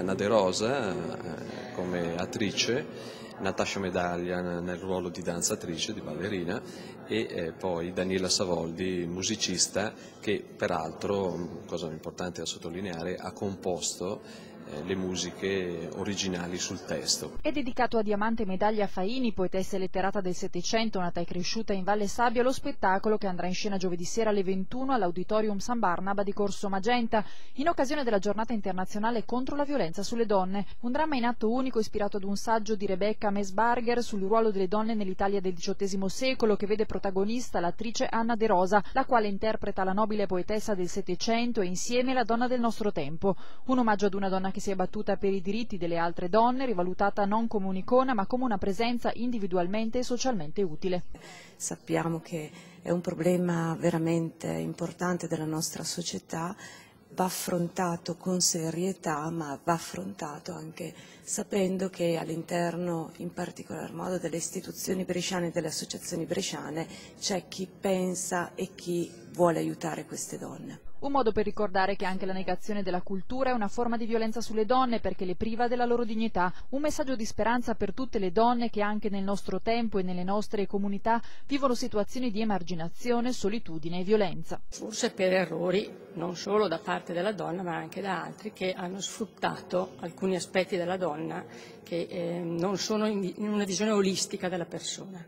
Anna De Rosa eh, come attrice, Natascia Medaglia nel ruolo di danzatrice, di ballerina e eh, poi Daniela Savoldi, musicista che peraltro, cosa importante da sottolineare, ha composto eh, le musiche originali sul testo. È dedicato a Diamante Medaglia Faini, poetessa letterata del Settecento, nata e cresciuta in Valle Sabbia, lo spettacolo che andrà in scena giovedì sera alle 21 all'Auditorium San Barnaba di Corso Magenta, in occasione della giornata internazionale contro la violenza sulle donne. Un dramma in atto unico ispirato ad un saggio di Rebecca Mesbarger sul ruolo delle donne nell'Italia del XVIII secolo che vede protagonista l'attrice Anna De Rosa, la quale interpreta la nobile poetessa del Settecento e insieme la donna del nostro tempo. Un omaggio ad una donna che si è battuta per i diritti delle altre donne, rivalutata non come un'icona ma come una presenza individualmente e socialmente utile. Sappiamo che è un problema veramente importante della nostra società va affrontato con serietà, ma va affrontato anche sapendo che all'interno, in particolar modo, delle istituzioni bresciane e delle associazioni bresciane c'è chi pensa e chi vuole aiutare queste donne. Un modo per ricordare che anche la negazione della cultura è una forma di violenza sulle donne perché le priva della loro dignità. Un messaggio di speranza per tutte le donne che anche nel nostro tempo e nelle nostre comunità vivono situazioni di emarginazione, solitudine e violenza. Forse per errori non solo da parte della donna ma anche da altri che hanno sfruttato alcuni aspetti della donna che eh, non sono in una visione olistica della persona.